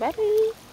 Bye.